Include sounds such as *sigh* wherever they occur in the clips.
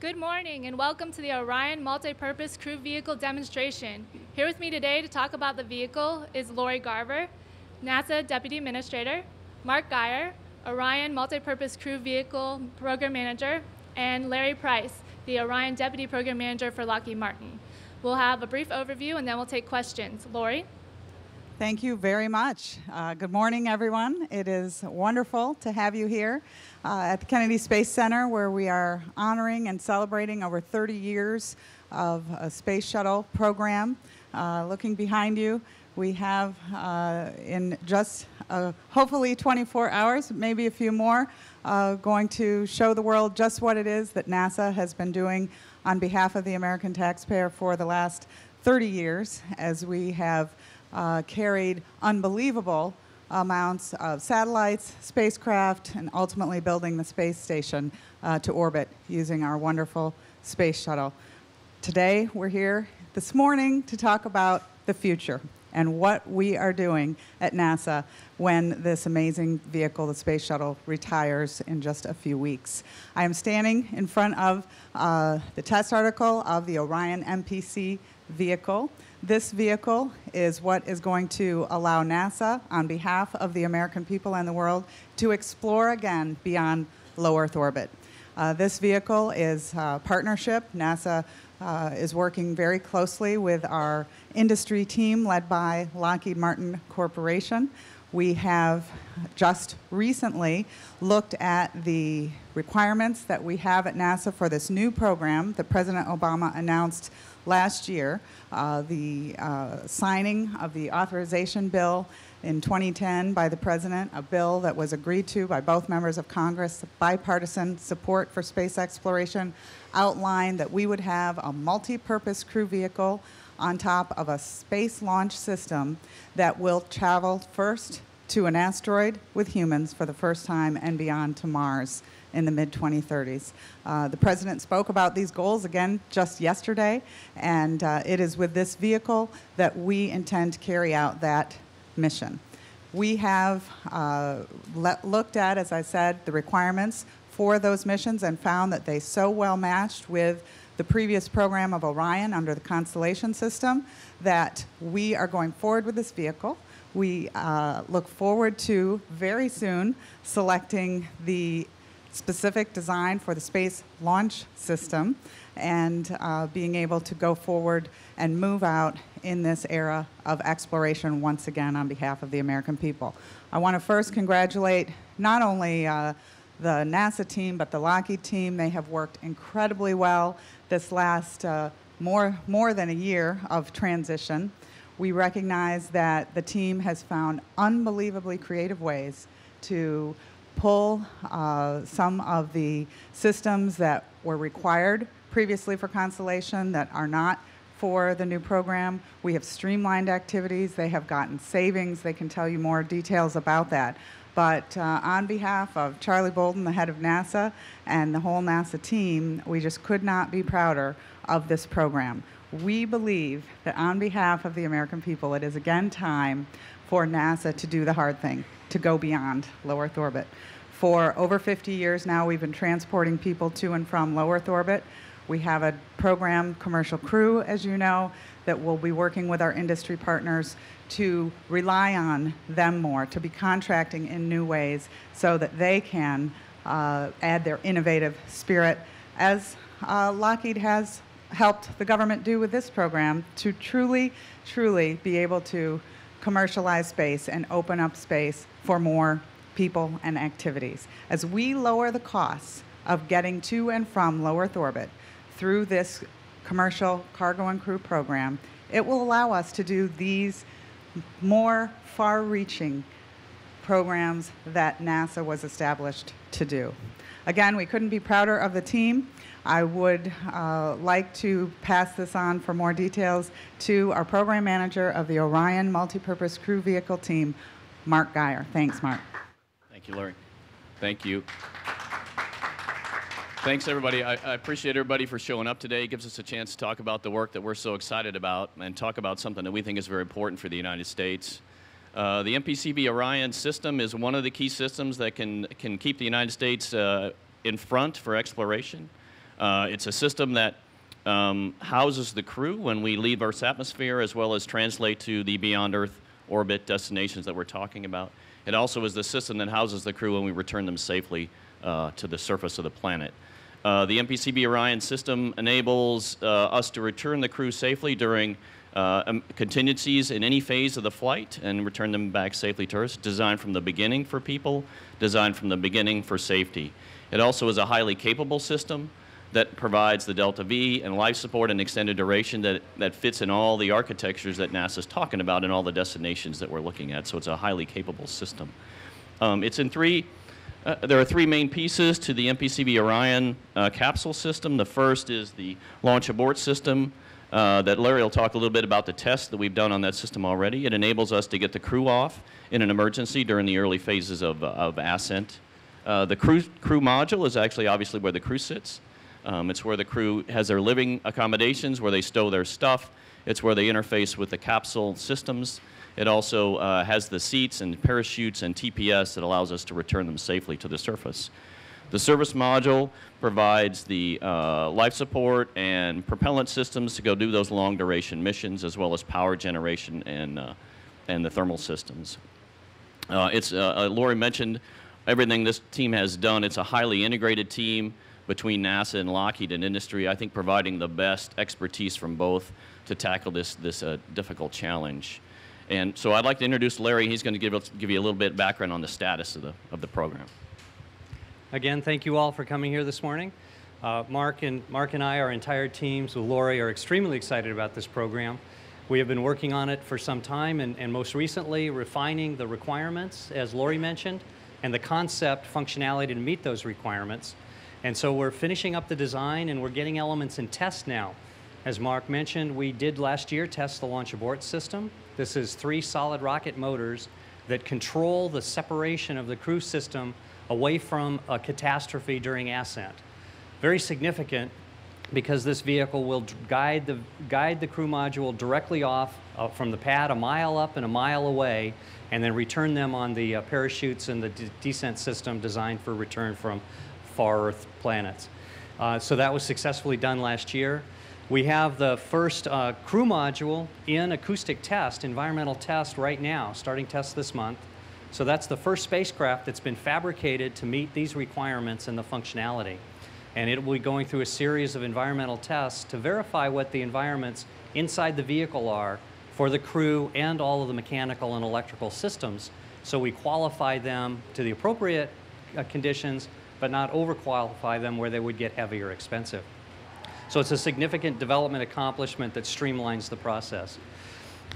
Good morning and welcome to the Orion Multi-Purpose Crew Vehicle Demonstration. Here with me today to talk about the vehicle is Lori Garver, NASA Deputy Administrator, Mark Geyer, Orion Multi-Purpose Crew Vehicle Program Manager, and Larry Price, the Orion Deputy Program Manager for Lockheed Martin. We'll have a brief overview and then we'll take questions. Lori? Thank you very much. Uh, good morning, everyone. It is wonderful to have you here uh, at the Kennedy Space Center, where we are honoring and celebrating over 30 years of a space shuttle program. Uh, looking behind you, we have uh, in just uh, hopefully 24 hours, maybe a few more, uh, going to show the world just what it is that NASA has been doing on behalf of the American taxpayer for the last 30 years as we have uh, carried unbelievable amounts of satellites, spacecraft, and ultimately building the space station uh, to orbit using our wonderful space shuttle. Today, we're here this morning to talk about the future and what we are doing at NASA when this amazing vehicle, the Space Shuttle, retires in just a few weeks. I am standing in front of uh, the test article of the Orion MPC vehicle. This vehicle is what is going to allow NASA, on behalf of the American people and the world, to explore again beyond low Earth orbit. Uh, this vehicle is a partnership. NASA uh, is working very closely with our industry team led by Lockheed Martin Corporation. We have just recently looked at the requirements that we have at NASA for this new program that President Obama announced last year, uh, the uh, signing of the authorization bill in 2010 by the President, a bill that was agreed to by both members of Congress, bipartisan support for space exploration, outlined that we would have a multi-purpose crew vehicle on top of a space launch system that will travel first to an asteroid with humans for the first time and beyond to Mars in the mid 2030s. Uh, the President spoke about these goals again just yesterday, and uh, it is with this vehicle that we intend to carry out that mission. We have uh, looked at, as I said, the requirements for those missions and found that they so well matched with the previous program of Orion under the Constellation system that we are going forward with this vehicle. We uh, look forward to very soon selecting the specific design for the Space Launch System and uh, being able to go forward and move out in this era of exploration once again on behalf of the American people. I want to first congratulate not only uh, the NASA team but the Lockheed team. They have worked incredibly well this last uh, more, more than a year of transition. We recognize that the team has found unbelievably creative ways to pull uh, some of the systems that were required previously for Constellation that are not for the new program. We have streamlined activities. They have gotten savings. They can tell you more details about that. But uh, on behalf of Charlie Bolden, the head of NASA, and the whole NASA team, we just could not be prouder of this program. We believe that on behalf of the American people, it is again time for NASA to do the hard thing, to go beyond low Earth orbit. For over 50 years now, we've been transporting people to and from low Earth orbit. We have a program, Commercial Crew, as you know, that will be working with our industry partners to rely on them more, to be contracting in new ways so that they can uh, add their innovative spirit, as uh, Lockheed has helped the government do with this program to truly, truly be able to commercialize space and open up space for more people and activities. As we lower the costs of getting to and from low Earth orbit through this commercial cargo and crew program, it will allow us to do these more far-reaching programs that NASA was established to do. Again, we couldn't be prouder of the team. I would uh, like to pass this on for more details to our program manager of the Orion Multipurpose Crew Vehicle Team, Mark Geyer. Thanks, Mark. Thank you, Lori. Thank you. Thanks, everybody. I, I, appreciate everybody for showing up today. It gives us a chance to talk about the work that we're so excited about and talk about something that we think is very important for the United States. Uh, the MPCV Orion system is one of the key systems that can, can keep the United States uh, in front for exploration. Uh, it's a system that um, houses the crew when we leave Earth's atmosphere, as well as translate to the beyond Earth orbit destinations that we're talking about. It also is the system that houses the crew when we return them safely uh, to the surface of the planet. Uh, the MPCV Orion system enables uh, us to return the crew safely during um, contingencies in any phase of the flight and return them back safely to Earth. Designed from the beginning for people, designed from the beginning for safety. It also is a highly capable system that provides the delta V and life support and extended duration that, that fits in all the architectures that NASA's talking about and all the destinations that we're looking at. So it's a highly capable system. Um, it's in three, uh, there are three main pieces to the MPCV Orion uh, capsule system. The first is the launch abort system uh, that Larry will talk a little bit about the tests that we've done on that system already. It enables us to get the crew off in an emergency during the early phases of, of ascent. Uh, the crew, crew module is actually obviously where the crew sits. Um, it's where the crew has their living accommodations, where they stow their stuff. It's where they interface with the capsule systems. It also uh, has the seats and parachutes and TPS that allows us to return them safely to the surface. The service module provides the uh, life support and propellant systems to go do those long duration missions, as well as power generation and, uh, and the thermal systems. Uh, it's, uh, uh, Lori mentioned everything this team has done. It's a highly integrated team between NASA and Lockheed and industry, I think providing the best expertise from both to tackle this, this uh, difficult challenge. And so I'd like to introduce Larry. He's going to give, give you a little bit of background on the status of the, of the program. Again, thank you all for coming here this morning. Uh, Mark, and, Mark and I, our entire teams with Lori, are extremely excited about this program. We have been working on it for some time and, and most recently refining the requirements, as Lori mentioned, and the concept functionality to meet those requirements. And so we're finishing up the design and we're getting elements in test now. As Mark mentioned, we did last year test the launch abort system. This is three solid rocket motors that control the separation of the crew system away from a catastrophe during ascent. Very significant because this vehicle will guide the, guide the crew module directly off uh, from the pad a mile up and a mile away and then return them on the uh, parachutes and the descent system designed for return from far Earth planets. Uh, so that was successfully done last year. We have the first uh, crew module in acoustic test, environmental test right now, starting test this month. So that's the first spacecraft that's been fabricated to meet these requirements and the functionality. And it will be going through a series of environmental tests to verify what the environments inside the vehicle are for the crew and all of the mechanical and electrical systems. So we qualify them to the appropriate uh, conditions but not overqualify them where they would get heavy or expensive. So it's a significant development accomplishment that streamlines the process.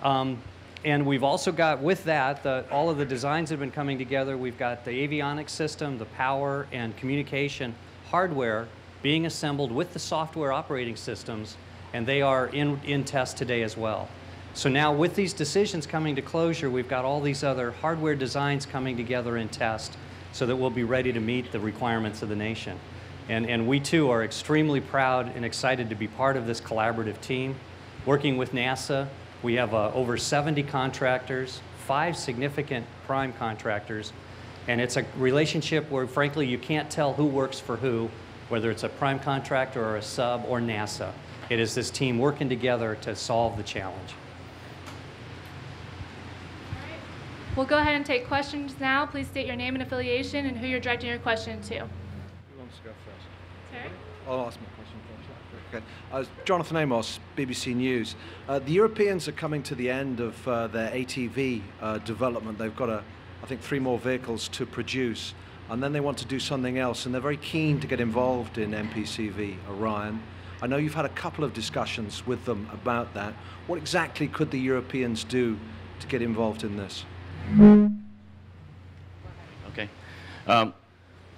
Um, and we've also got, with that, the, all of the designs have been coming together. We've got the avionics system, the power and communication hardware being assembled with the software operating systems, and they are in, in test today as well. So now with these decisions coming to closure, we've got all these other hardware designs coming together in test so that we'll be ready to meet the requirements of the nation. And, and we too are extremely proud and excited to be part of this collaborative team. Working with NASA, we have uh, over 70 contractors, five significant prime contractors, and it's a relationship where frankly you can't tell who works for who, whether it's a prime contractor or a sub or NASA. It is this team working together to solve the challenge. We'll go ahead and take questions now. Please state your name and affiliation and who you're directing your question to. Who wants to go first? Terry? I'll ask my question first. Okay. Uh, Jonathan Amos, BBC News. Uh, the Europeans are coming to the end of uh, their ATV uh, development. They've got, a, I think, three more vehicles to produce, and then they want to do something else, and they're very keen to get involved in MPCV Orion. I know you've had a couple of discussions with them about that. What exactly could the Europeans do to get involved in this? Okay. Um,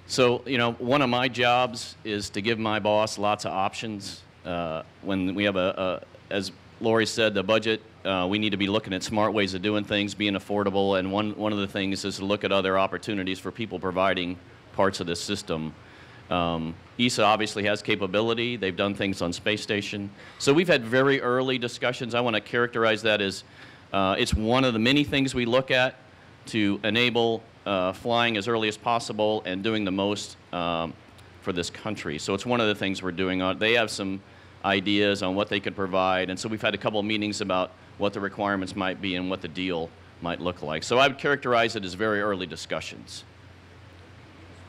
so, you know, one of my jobs is to give my boss lots of options. Uh, when we have a, a, as Lori said, the budget, uh, we need to be looking at smart ways of doing things, being affordable, and one, one of the things is to look at other opportunities for people providing parts of the system. Um, ESA obviously has capability. They've done things on space station. So we've had very early discussions. I want to characterize that as uh, it's one of the many things we look at to enable uh, flying as early as possible and doing the most um, for this country. So it's one of the things we're doing. On they have some ideas on what they could provide, and so we've had a couple of meetings about what the requirements might be and what the deal might look like. So I would characterize it as very early discussions.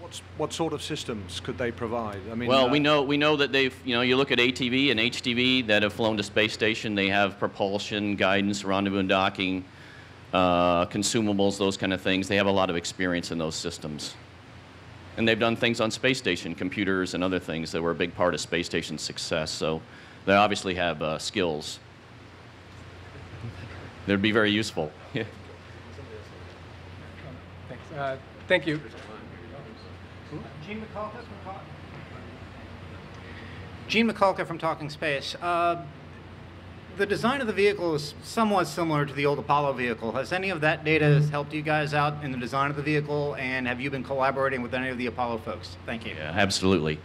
What's, what sort of systems could they provide? I mean, Well, uh, we know we know that they've you know you look at ATV and HTV that have flown to space station. They have propulsion, guidance, rendezvous and docking, uh, consumables, those kind of things. They have a lot of experience in those systems, and they've done things on space station, computers and other things that were a big part of space station's success. So they obviously have uh, skills. They'd be very useful. *laughs* Thanks. Uh, Thank you. Gene Mikulka from Talk- Gene Mikulka from Talking Space. Uh, the design of the vehicle is somewhat similar to the old Apollo vehicle. Has any of that data helped you guys out in the design of the vehicle, and have you been collaborating with any of the Apollo folks? Thank you. Yeah, absolutely.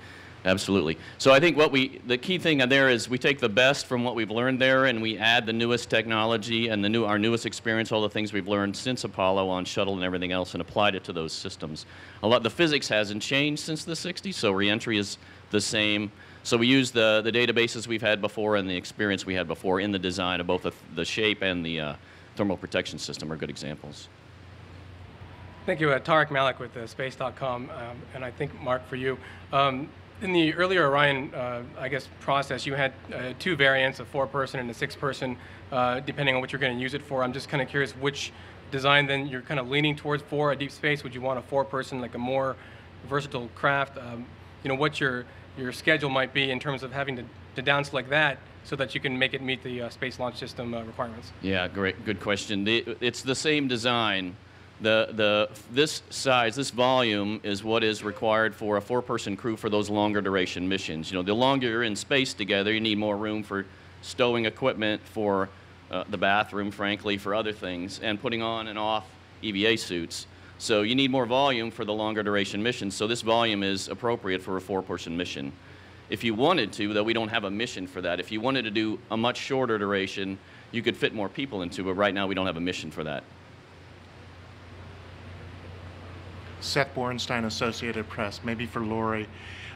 Absolutely. So I think what we, the key thing there is we take the best from what we've learned there and we add the newest technology and the new, our newest experience, all the things we've learned since Apollo on shuttle and everything else and applied it to those systems. A lot, the physics hasn't changed since the 60s, so reentry is the same. So we use the, the databases we've had before and the experience we had before in the design of both the, the shape and the uh, thermal protection system are good examples. Thank you. Uh, Tariq Malik with uh, Space.com, um, and I think, Mark, for you. Um, in the earlier Orion, uh, I guess, process, you had uh, two variants, a four-person and a six-person, uh, depending on what you're going to use it for. I'm just kind of curious which design then you're kind of leaning towards for a deep space. Would you want a four-person, like a more versatile craft? Um, you know, what your your schedule might be in terms of having to, to down select that so that you can make it meet the uh, Space Launch System uh, requirements. Yeah, great, good question. The, it's the same design. The, the, this size, this volume is what is required for a four-person crew for those longer duration missions. You know, the longer you're in space together, you need more room for stowing equipment, for uh, the bathroom, frankly, for other things, and putting on and off EVA suits. So you need more volume for the longer duration missions. So this volume is appropriate for a four-person mission. If you wanted to, though we don't have a mission for that, if you wanted to do a much shorter duration, you could fit more people into. But right now, we don't have a mission for that. Seth Borenstein, Associated Press, maybe for Lori.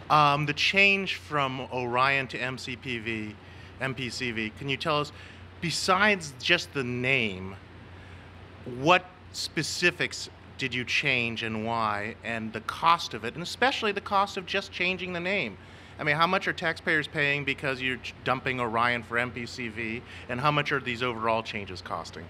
Um, the change from Orion to MCPV, MPCV, can you tell us, besides just the name, what specifics did you change and why, and the cost of it, and especially the cost of just changing the name? I mean, how much are taxpayers paying because you're dumping Orion for MPCV, and how much are these overall changes costing?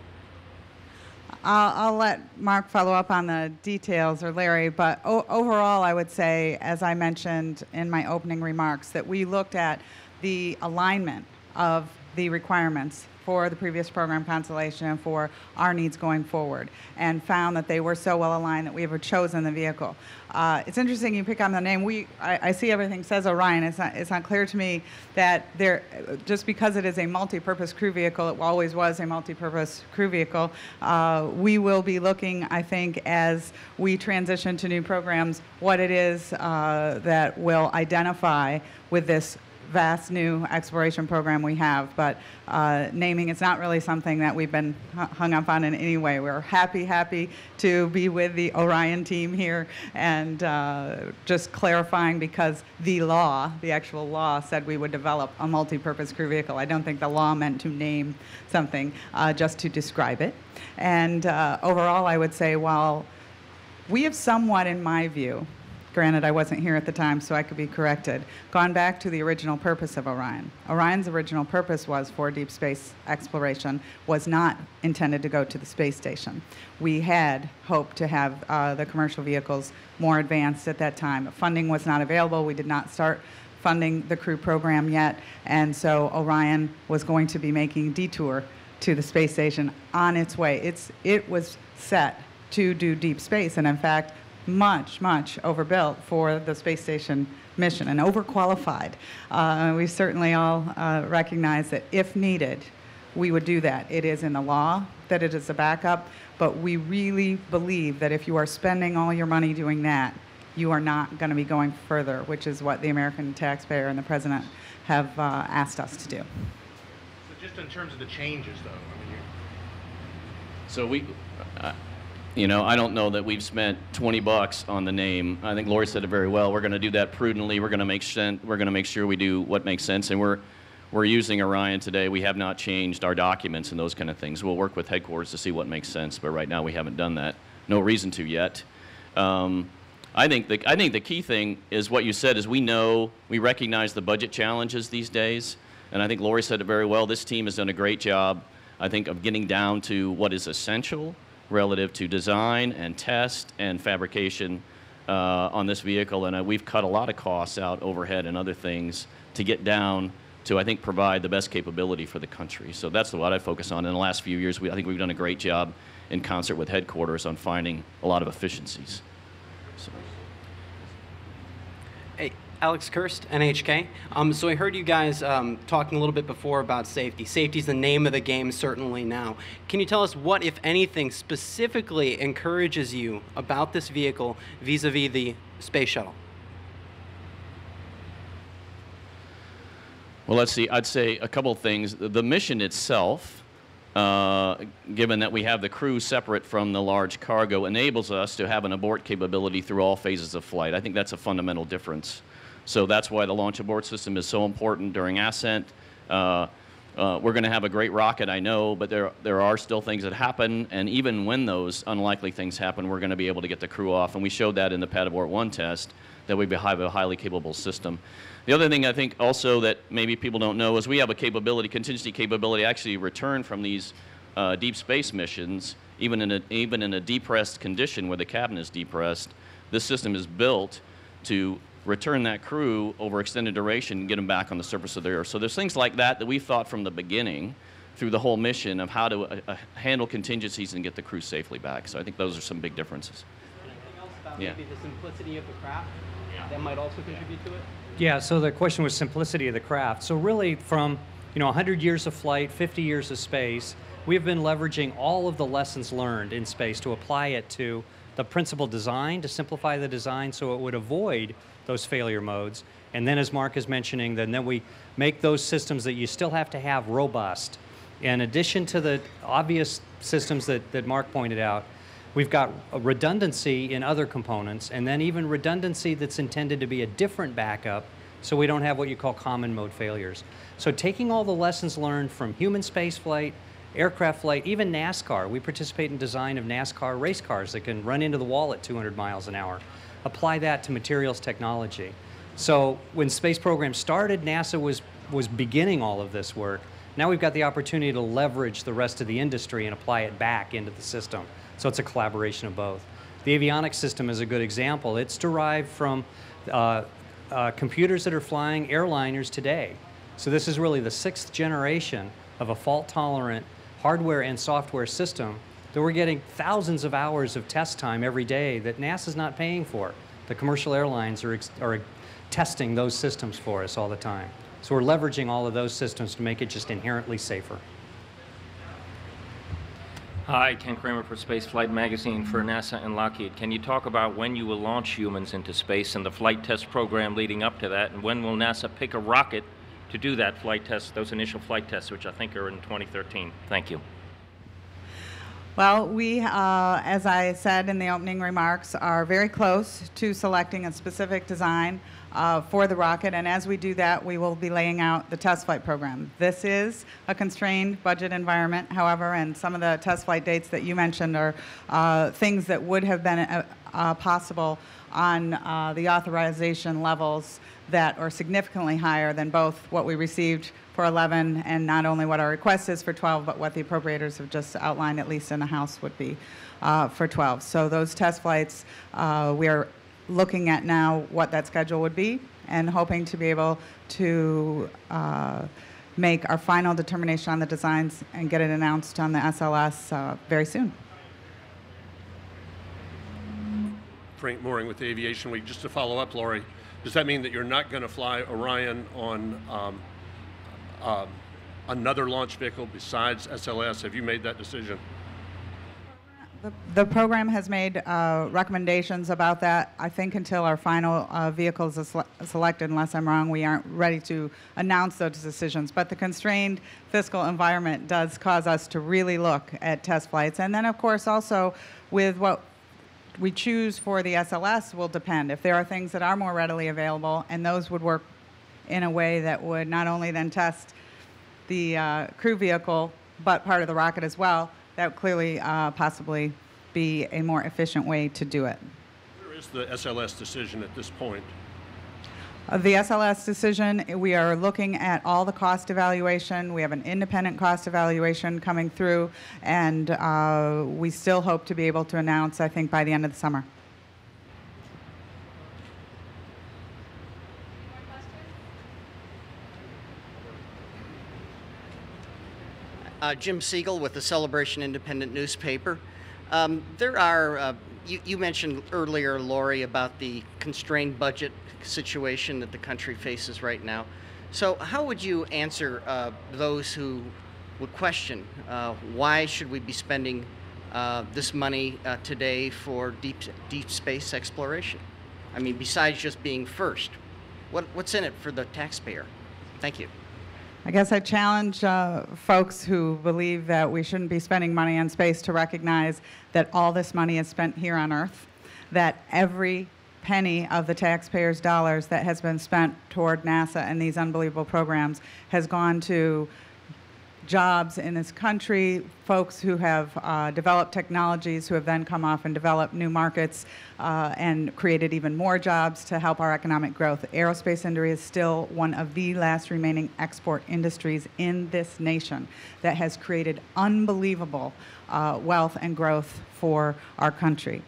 I'll, I'll let Mark follow up on the details, or Larry, but o- overall, I would say, as I mentioned in my opening remarks, that we looked at the alignment of the requirements for the previous program constellation and for our needs going forward, and found that they were so well aligned that we have chosen the vehicle. Uh, it's interesting you pick on the name. We, I, I see everything says Orion. It's not, it's not clear to me that there, just because it is a multi-purpose crew vehicle, it always was a multi-purpose crew vehicle. Uh, we will be looking, I think, as we transition to new programs, what it is uh, that will identify with this vast new exploration program we have, but uh, naming is not really something that we've been hung up on in any way. We're happy, happy to be with the Orion team here and uh, just clarifying because the law, the actual law, said we would develop a multi-purpose crew vehicle. I don't think the law meant to name something, uh, just to describe it. And uh, overall, I would say while we have somewhat, in my view, granted I wasn't here at the time so I could be corrected, gone back to the original purpose of Orion. Orion's original purpose was for deep space exploration, was not intended to go to the space station. We had hoped to have uh, the commercial vehicles more advanced at that time. Funding was not available. We did not start funding the crew program yet, and so Orion was going to be making a detour to the space station on its way. It's, it was set to do deep space, and in fact, much, much overbuilt for the space station mission and overqualified. Uh, we certainly all uh, recognize that if needed, we would do that. It is in the law that it is a backup, but we really believe that if you are spending all your money doing that, you are not going to be going further, which is what the American taxpayer and the president have uh, asked us to do. So just in terms of the changes, though, I mean, So we, uh, You know, I don't know that we've spent 20 bucks on the name. I think Lori said it very well. We're going to do that prudently. We're going to make sen- we're going to make sure we do what makes sense, and we're we're using Orion today. We have not changed our documents and those kind of things. We'll work with headquarters to see what makes sense, but right now we haven't done that. No reason to yet. Um, I think the I think the key thing is what you said is we know we recognize the budget challenges these days, and I think Lori said it very well. This team has done a great job. I think of getting down to what is essential relative to design and test and fabrication uh, on this vehicle, and uh, we've cut a lot of costs out, overhead and other things, to get down to I think provide the best capability for the country. So that's what I focus on. In the last few years, we, I think we've done a great job in concert with headquarters on finding a lot of efficiencies. So. Hey, Alex Kirst, NHK. Um, so I heard you guys um, talking a little bit before about safety. Safety is the name of the game, certainly now. Can you tell us what, if anything, specifically encourages you about this vehicle vis-a-vis the space shuttle? Well, let's see. I'd say a couple things. The mission itself, uh, given that we have the crew separate from the large cargo, enables us to have an abort capability through all phases of flight. I think that's a fundamental difference. So that's why the launch abort system is so important during ascent. Uh, uh, we're going to have a great rocket, I know, but there, there are still things that happen, and even when those unlikely things happen, we're going to be able to get the crew off, and we showed that in the Pad Abort 1 test, that we have a highly capable system. The other thing I think also that maybe people don't know is we have a capability, contingency capability, actually return from these uh, deep space missions, even in, a, even in a depressed condition where the cabin is depressed. This system is built to return that crew over extended duration and get them back on the surface of the earth. So there's things like that that we thought from the beginning through the whole mission of how to uh, uh, handle contingencies and get the crew safely back. So I think those are some big differences. Anything else about Yeah. maybe the simplicity of the craft that might also contribute to it? Yeah, so the question was simplicity of the craft. So really from, you know, 100 years of flight, 50 years of space, we've been leveraging all of the lessons learned in space to apply it to the principal design, to simplify the design so it would avoid those failure modes. And then as Mark is mentioning, then, then we make those systems that you still have to have robust. In addition to the obvious systems that, that Mark pointed out, We've got redundancy in other components, and then even redundancy that's intended to be a different backup, so we don't have what you call common mode failures. So taking all the lessons learned from human spaceflight, aircraft flight, even NASCAR, we participate in design of NASCAR race cars that can run into the wall at 200 miles an hour. Apply that to materials technology. So when space program started, NASA was, was beginning all of this work. Now we've got the opportunity to leverage the rest of the industry and apply it back into the system. So it's a collaboration of both. The avionics system is a good example. It's derived from uh, uh, computers that are flying airliners today. So this is really the sixth generation of a fault-tolerant hardware and software system that we're getting thousands of hours of test time every day that NASA's not paying for. The commercial airlines are, are testing those systems for us all the time. So we're leveraging all of those systems to make it just inherently safer. Hi, Ken Kremer for Spaceflight Magazine for NASA and Lockheed. Can you talk about when you will launch humans into space and the flight test program leading up to that? And when will NASA pick a rocket to do that flight test, those initial flight tests, which I think are in 2013? Thank you. Well, we, uh, as I said in the opening remarks, are very close to selecting a specific design uh, for the rocket, and as we do that, we will be laying out the test flight program. This is a constrained budget environment, however, and some of the test flight dates that you mentioned are uh, things that would have been uh, uh, possible on uh, the authorization levels that are significantly higher than both what we received for 11 and not only what our request is for 12, but what the appropriators have just outlined, at least in the House, would be uh, for 12. So those test flights, uh, we are looking at now what that schedule would be and hoping to be able to uh, make our final determination on the designs and get it announced on the SLS uh, very soon. Frank Morring with the Aviation Week. Just to follow up, Lori, does that mean that you're not going to fly Orion on um, um, another launch vehicle besides SLS? Have you made that decision? The, the program has made uh, recommendations about that. I think until our final uh, vehicles are sele- selected, unless I'm wrong, we aren't ready to announce those decisions. But the constrained fiscal environment does cause us to really look at test flights. And then, of course, also with what we choose for the SLS will depend. If there are things that are more readily available, and those would work in a way that would not only then test the uh, crew vehicle, but part of the rocket as well, that would clearly uh, possibly be a more efficient way to do it. Where is the SLS decision at this point? The SLS decision, we are looking at all the cost evaluation. We have an independent cost evaluation coming through, and uh, we still hope to be able to announce, I think, by the end of the summer. Uh, Jim Siegel with the Celebration Independent newspaper. Um, there are, uh, you, you mentioned earlier, Lori, about the constrained budget situation that the country faces right now. So, how would you answer uh, those who would question uh, why should we be spending uh, this money uh, today for deep, deep space exploration? I mean, besides just being first, what, what's in it for the taxpayer? Thank you. I guess I challenge uh, folks who believe that we shouldn't be spending money on space to recognize that all this money is spent here on Earth, that every penny of the taxpayers' dollars that has been spent toward NASA and these unbelievable programs has gone to jobs in this country, folks who have uh, developed technologies who have then come off and developed new markets uh, and created even more jobs to help our economic growth. Aerospace industry is still one of the last remaining export industries in this nation that has created unbelievable uh, wealth and growth for our country.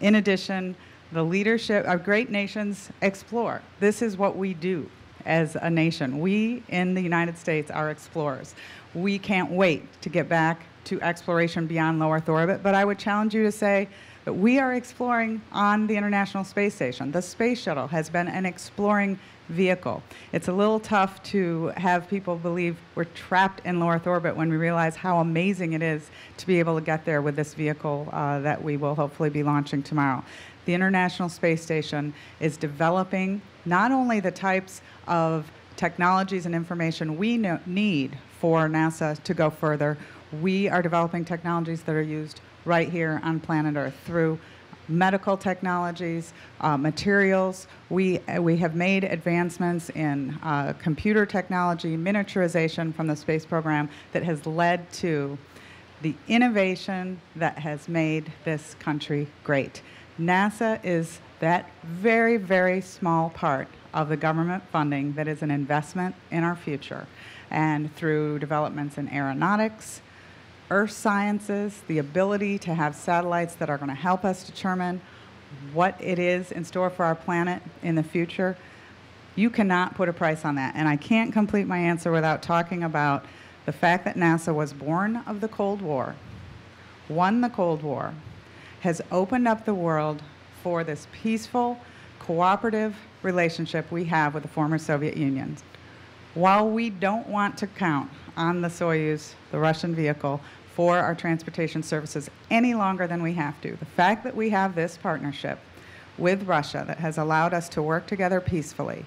In addition, the leadership of great nations explore. This is what we do as a nation. We in the United States are explorers. We can't wait to get back to exploration beyond low Earth orbit, but I would challenge you to say that we are exploring on the International Space Station. The space shuttle has been an exploring vehicle. It's a little tough to have people believe we're trapped in low Earth orbit when we realize how amazing it is to be able to get there with this vehicle uh, that we will hopefully be launching tomorrow. The International Space Station is developing not only the types of technologies and information we know, need for NASA to go further, we are developing technologies that are used right here on planet Earth through medical technologies, uh, materials. We, we have made advancements in uh, computer technology, miniaturization from the space program that has led to the innovation that has made this country great. NASA is that very, very small part of the government funding that is an investment in our future. And through developments in aeronautics, earth sciences, the ability to have satellites that are going to help us determine what it is in store for our planet in the future, you cannot put a price on that. And I can't complete my answer without talking about the fact that NASA was born of the Cold War, won the Cold War, has opened up the world for this peaceful, cooperative relationship we have with the former Soviet Union. While we don't want to count on the Soyuz, the Russian vehicle, for our transportation services any longer than we have to, the fact that we have this partnership with Russia that has allowed us to work together peacefully,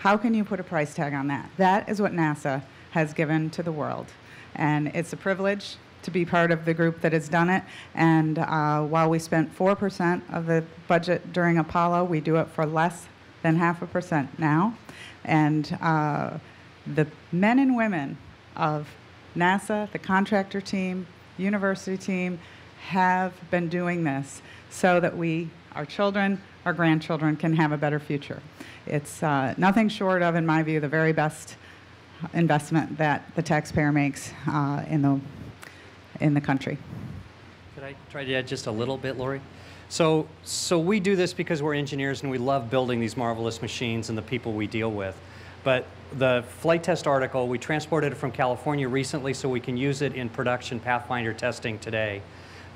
how can you put a price tag on that? That is what NASA has given to the world. And it's a privilege to be part of the group that has done it. And uh, while we spent 4% of the budget during Apollo, we do it for less than half a percent now. And uh, the men and women of NASA, the contractor team, university team, have been doing this so that we, our children, our grandchildren, can have a better future. It's uh, nothing short of, in my view, the very best investment that the taxpayer makes uh, in the in the country. Could I try to add just a little bit, Lori? So, so we do this because we're engineers and we love building these marvelous machines and the people we deal with. But the flight test article, we transported it from California recently so we can use it in production Pathfinder testing today.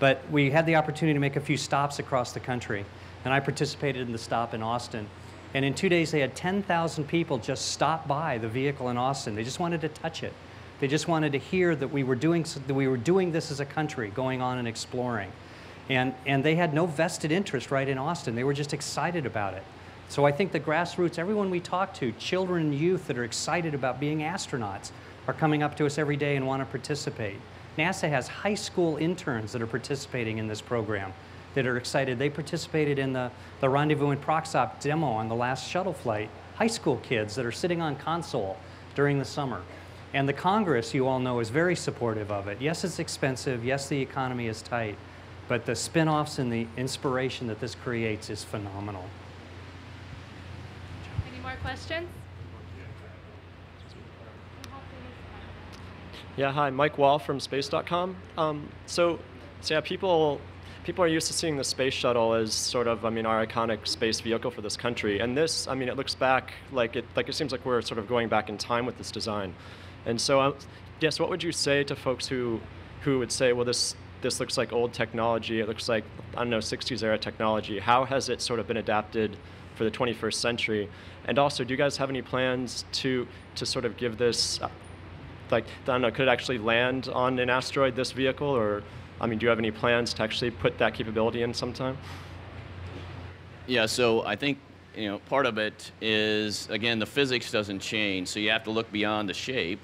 But we had the opportunity to make a few stops across the country. And I participated in the stop in Austin. And in two days, they had 10,000 people just stop by the vehicle in Austin. They just wanted to touch it. They just wanted to hear that we were doing, that we were doing this as a country, going on and exploring. And, and they had no vested interest right in Austin. They were just excited about it. So I think the grassroots, everyone we talk to, children and youth that are excited about being astronauts, are coming up to us every day and want to participate. NASA has high school interns that are participating in this program that are excited. They participated in the, the Rendezvous and Proxop demo on the last shuttle flight. High school kids that are sitting on console during the summer. And the Congress, you all know, is very supportive of it. Yes, it's expensive. Yes, the economy is tight. But the spin offs and the inspiration that this creates is phenomenal. Any more questions? Yeah, hi, Mike Wall from Space.com. Um, so, so yeah, people people are used to seeing the space shuttle as sort of, I mean, our iconic space vehicle for this country. And this, I mean, it looks back like it like it seems like we're sort of going back in time with this design. And so, um, yes, what would you say to folks who who would say, well, this this looks like old technology. It looks like I don't know 60s era technology. How has it sort of been adapted for the 21st century? And also, do you guys have any plans to to sort of give this like, I don't know, could it actually land on an asteroid, this vehicle? Or, I mean, do you have any plans to actually put that capability in sometime? Yeah, so I think, you know, part of it is, again, the physics doesn't change, so you have to look beyond the shape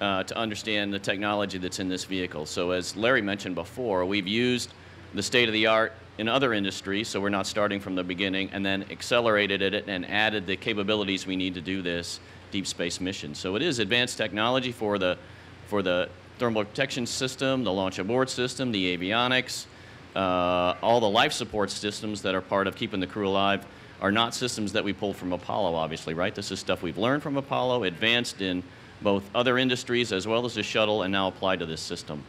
uh, to understand the technology that's in this vehicle. So as Larry mentioned before, we've used the state of the art in other industries, so we're not starting from the beginning, and then accelerated it and added the capabilities we need to do this deep space mission. So it is advanced technology for the, for the thermal protection system, the launch abort system, the avionics, uh, all the life support systems that are part of keeping the crew alive are not systems that we pulled from Apollo, obviously, right? This is stuff we've learned from Apollo, advanced in both other industries as well as the shuttle, and now apply to this system.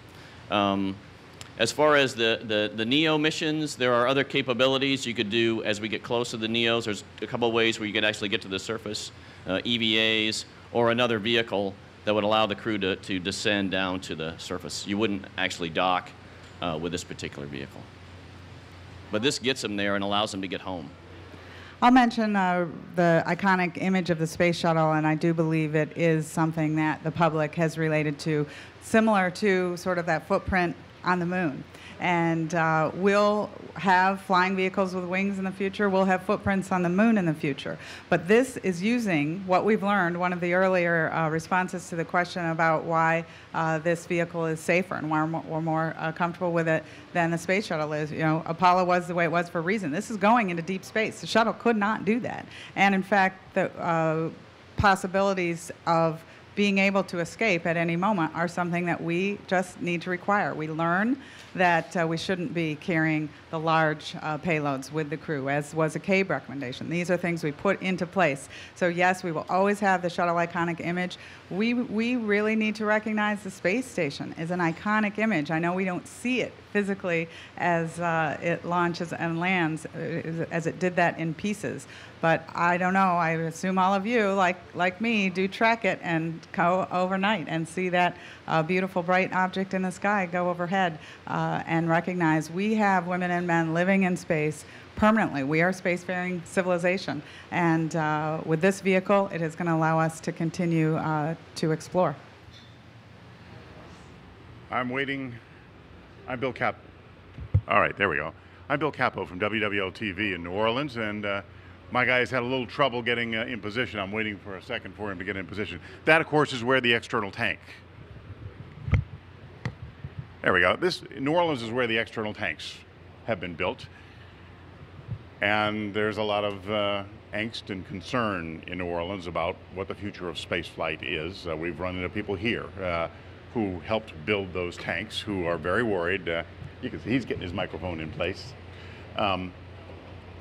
Um, as far as the, the, the, NEO missions, there are other capabilities you could do as we get close to the NEOs. There's a couple of ways where you could actually get to the surface uh, EVAs, or another vehicle that would allow the crew to, to descend down to the surface. You wouldn't actually dock uh, with this particular vehicle. But this gets them there and allows them to get home. I'll mention uh, the iconic image of the space shuttle, and I do believe it is something that the public has related to, similar to sort of that footprint on the moon and uh, we'll have flying vehicles with wings in the future. We'll have footprints on the moon in the future. But this is using what we've learned. One of the earlier uh, responses to the question about why uh, this vehicle is safer and why we're more, uh, comfortable with it than the space shuttle is. You know, Apollo was the way it was for a reason. This is going into deep space. The shuttle could not do that. And in fact, the uh, possibilities of being able to escape at any moment are something that we just need to require. We learn that uh, we shouldn't be carrying the large uh, payloads with the crew, as was a CAIB recommendation. These are things we put into place. So yes, we will always have the shuttle iconic image. We, we really need to recognize the space station is an iconic image. I know we don't see it physically as uh, it launches and lands, uh, as it did that in pieces. But I don't know. I assume all of you, like like me, do track it and go overnight and see that uh, beautiful bright object in the sky go overhead uh, and recognize we have women and men living in space permanently. We are spacefaring civilization, and uh, with this vehicle, it is going to allow us to continue uh, to explore. I'm waiting. I'm Bill Cap. All right, there we go. I'm Bill Capo from WWL TV in New Orleans, and uh, my guys had a little trouble getting uh, in position. I'm waiting for a second for him to get in position. That, of course, is where the external tank. There we go. This New Orleans is where the external tanks have been built, and there's a lot of uh, angst and concern in New Orleans about what the future of spaceflight is. Uh, we've run into people here uh, who helped build those tanks, who are very worried. Uh, you can see he's getting his microphone in place. Um,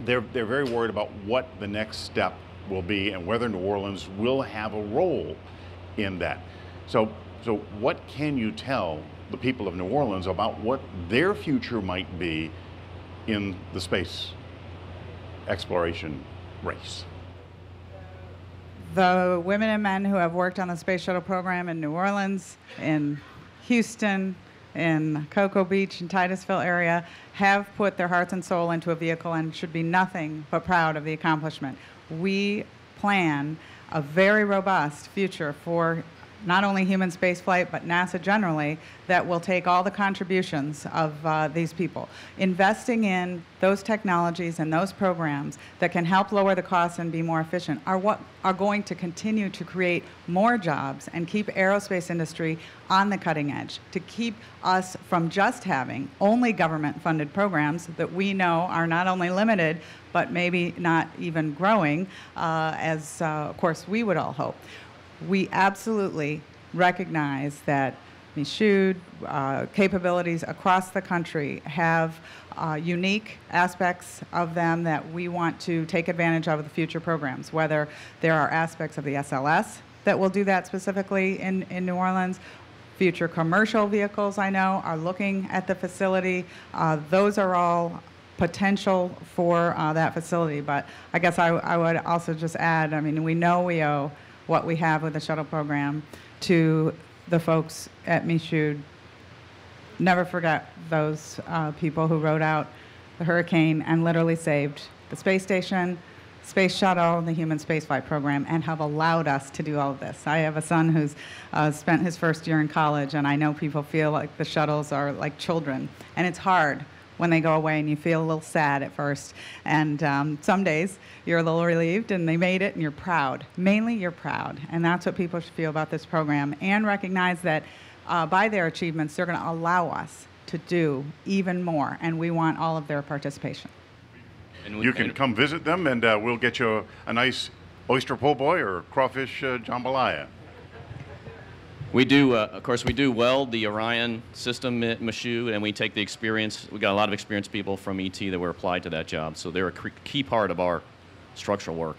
they're, they're very worried about what the next step will be and whether New Orleans will have a role in that. So, so what can you tell the people of New Orleans about what their future might be in the space exploration race? The women and men who have worked on the space shuttle program in New Orleans, in Houston, in Cocoa Beach and Titusville area have put their hearts and soul into a vehicle and should be nothing but proud of the accomplishment. We plan a very robust future for not only human spaceflight, but NASA generally, that will take all the contributions of uh, these people. Investing in those technologies and those programs that can help lower the costs and be more efficient are what are going to continue to create more jobs and keep aerospace industry on the cutting edge, to keep us from just having only government funded programs that we know are not only limited, but maybe not even growing, uh, as uh, of course we would all hope we absolutely recognize that Michoud uh, capabilities across the country have uh, unique aspects of them that we want to take advantage of the future programs, whether there are aspects of the SLS that will do that specifically in, in New Orleans. Future commercial vehicles, I know, are looking at the facility. Uh, those are all potential for uh, that facility. But I guess I, I would also just add, I mean, we know we owe what we have with the shuttle program to the folks at Michoud. Never forget those uh, people who rode out the hurricane and literally saved the space station, space shuttle, the human spaceflight program, and have allowed us to do all of this. I have a son who's uh, spent his first year in college, and I know people feel like the shuttles are like children, and it's hard when they go away and you feel a little sad at first. And um, some days you're a little relieved and they made it and you're proud. Mainly you're proud. And that's what people should feel about this program and recognize that uh, by their achievements, they're going to allow us to do even more. And we want all of their participation. And you can come visit them and uh, we'll get you a, a nice oyster po' boy or crawfish uh, jambalaya. We do, uh, of course, we do weld the Orion system at Michoud, and we take the experience. We got a lot of experienced people from ET that were applied to that job, so they're a key part of our structural work.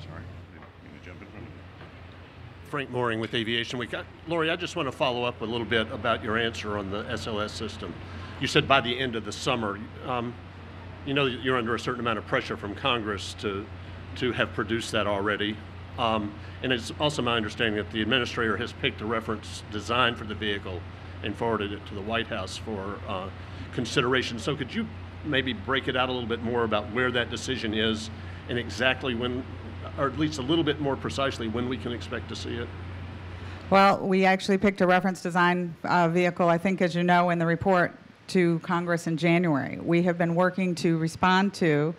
Sorry. Frank Morring with Aviation Week. Lori, I just want to follow up a little bit about your answer on the SLS system. You said by the end of the summer. Um, you know you're under a certain amount of pressure from Congress to to have produced that already. Um, and it's also my understanding that the administrator has picked a reference design for the vehicle and forwarded it to the White House for uh, consideration. So could you maybe break it out a little bit more about where that decision is and exactly when, or at least a little bit more precisely, when we can expect to see it? Well, we actually picked a reference design uh, vehicle, I think, as you know, in the report to Congress in January. We have been working to respond to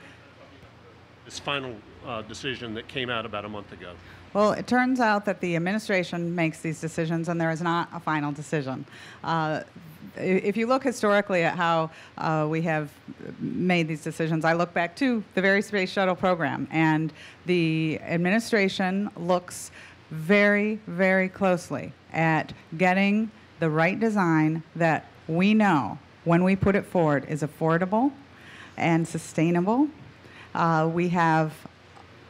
this final uh, decision that came out about a month ago? Well, it turns out that the administration makes these decisions, and there is not a final decision. Uh, if you look historically at how uh, we have made these decisions, I look back to the very Space Shuttle program, and the administration looks very, very closely at getting the right design that we know when we put it forward is affordable and sustainable. Uh, we have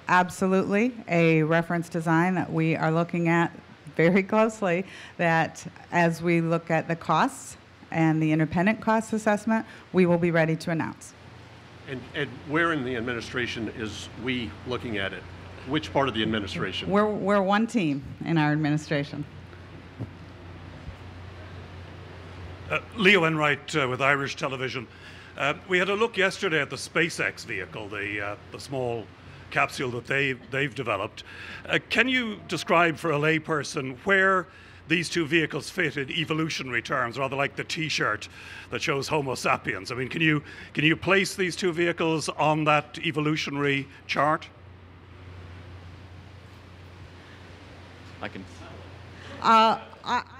absolutely a reference design that we are looking at very closely that as we look at the costs and the independent cost assessment, we will be ready to announce. And, and where in the administration is we looking at it? Which part of the administration? We're, we're one team in our administration. Uh, Leo Enright uh, with Irish Television. Uh, we had a look yesterday at the SpaceX vehicle, the, uh, the small capsule that they, they've developed. Uh, can you describe for a layperson where these two vehicles fit in evolutionary terms, rather like the T-shirt that shows Homo sapiens? I mean, can you can you place these two vehicles on that evolutionary chart? I can. Uh, I, I,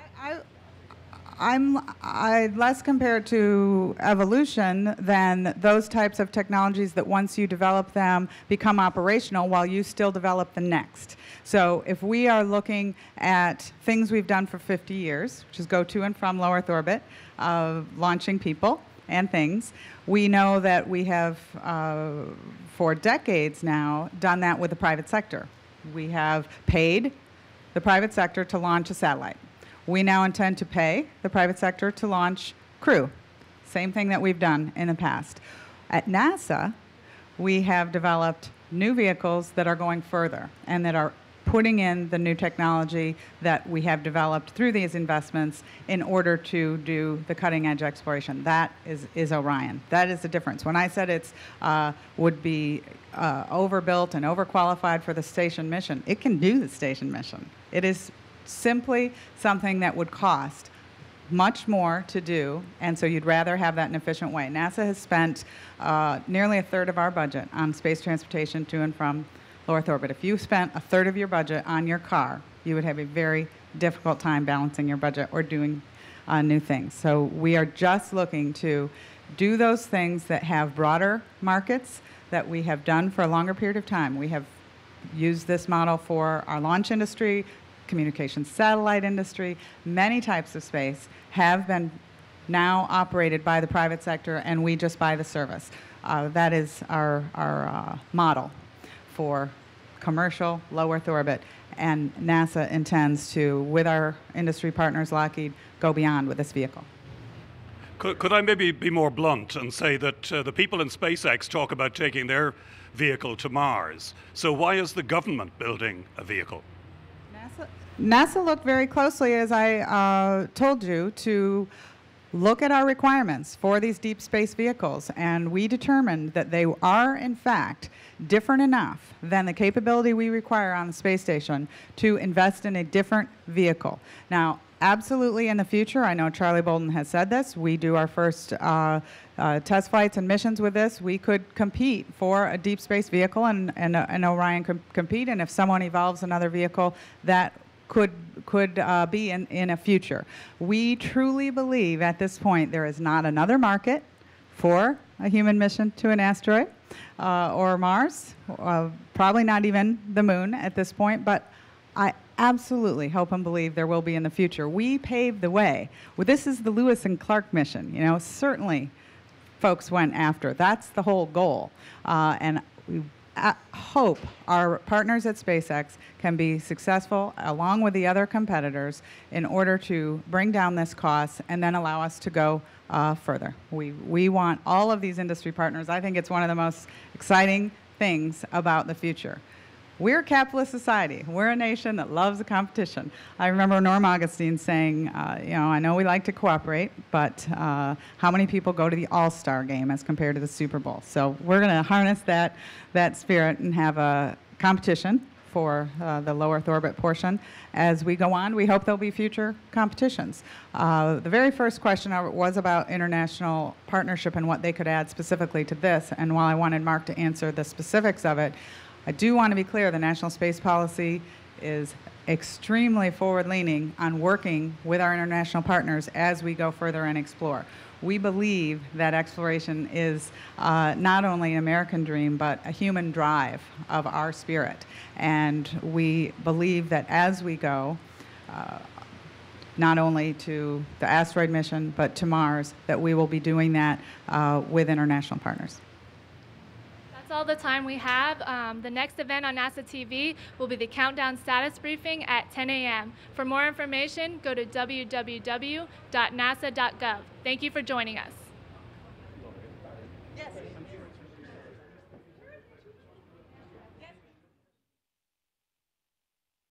I'm I less compared to evolution than those types of technologies that once you develop them become operational while you still develop the next. So if we are looking at things we've done for 50 years, which is go to and from low Earth orbit, uh, launching people and things, we know that we have uh, for decades now done that with the private sector. We have paid the private sector to launch a satellite. We now intend to pay the private sector to launch crew. Same thing that we've done in the past. At NASA, we have developed new vehicles that are going further and that are putting in the new technology that we have developed through these investments in order to do the cutting edge exploration. That is, is Orion. That is the difference. When I said it's uh, would be uh, overbuilt and overqualified for the station mission, it can do the station mission. It is simply something that would cost much more to do, and so you'd rather have that in an efficient way. NASA has spent uh, nearly a third of our budget on space transportation to and from low Earth orbit. If you spent a third of your budget on your car, you would have a very difficult time balancing your budget or doing uh, new things. So we are just looking to do those things that have broader markets that we have done for a longer period of time. We have used this model for our launch industry, communications satellite industry, many types of space have been now operated by the private sector and we just buy the service. Uh, that is our, our uh, model for commercial low Earth orbit and NASA intends to, with our industry partners Lockheed, go beyond with this vehicle. Could, could I maybe be more blunt and say that uh, the people in SpaceX talk about taking their vehicle to Mars? So why is the government building a vehicle? NASA looked very closely, as I uh, told you, to look at our requirements for these deep space vehicles, and we determined that they are, in fact, different enough than the capability we require on the space station to invest in a different vehicle. Now, absolutely in the future, I know Charlie Bolden has said this, we do our first uh, uh, test flights and missions with this, we could compete for a deep space vehicle and, and, and Orion com compete, and if someone evolves another vehicle, that could could uh, be in, in a future. We truly believe at this point there is not another market for a human mission to an asteroid uh, or Mars, uh, probably not even the moon at this point, but I absolutely hope and believe there will be in the future. We paved the way. Well, this is the Lewis and Clark mission. You know, certainly folks went after. That's the whole goal. Uh, and we hope our partners at SpaceX can be successful along with the other competitors in order to bring down this cost and then allow us to go uh, further. We, we want all of these industry partners. I think it's one of the most exciting things about the future. We're a capitalist society. We're a nation that loves the competition. I remember Norm Augustine saying, uh, you know, I know we like to cooperate, but uh, how many people go to the All-Star game as compared to the Super Bowl? So we're going to harness that, that spirit and have a competition for uh, the low Earth orbit portion. As we go on, we hope there'll be future competitions. Uh, the very first question was about international partnership and what they could add specifically to this. And while I wanted Mark to answer the specifics of it, I do want to be clear the National Space Policy is extremely forward leaning on working with our international partners as we go further and explore. We believe that exploration is uh, not only an American dream, but a human drive of our spirit. And we believe that as we go, uh, not only to the asteroid mission, but to Mars, that we will be doing that uh, with international partners. That's all the time we have. Um, the next event on NASA TV will be the Countdown Status Briefing at 10 a.m. For more information, go to www.nasa.gov. Thank you for joining us.